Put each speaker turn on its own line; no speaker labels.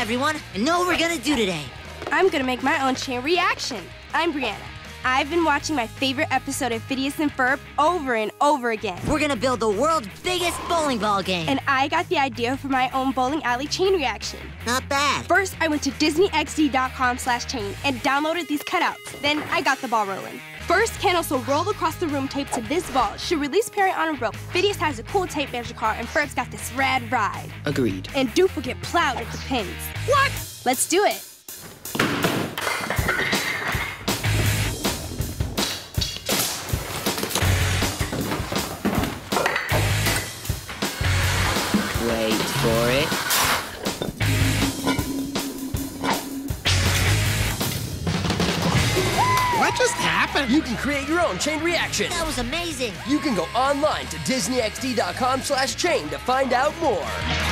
everyone. I know what we're gonna do today.
I'm gonna make my own chain reaction. I'm Brianna. I've been watching my favorite episode of Phineas and Ferb over and over again.
We're gonna build the world's biggest bowling ball game.
And I got the idea for my own bowling alley chain reaction.
Not bad.
First, I went to disneyxd.com slash chain and downloaded these cutouts. Then I got the ball rolling. First, Candace'll roll across the room taped to this ball. She released Perry on a rope. Phineas has a cool tape measure car, and Ferb's got this rad ride.
Agreed.
And Doof will get plowed with the pins. What? Let's do it.
Wait for it.
What just happened?
You can create your own chain reaction.
That was amazing.
You can go online to disneyxd.com slash chain to find out more.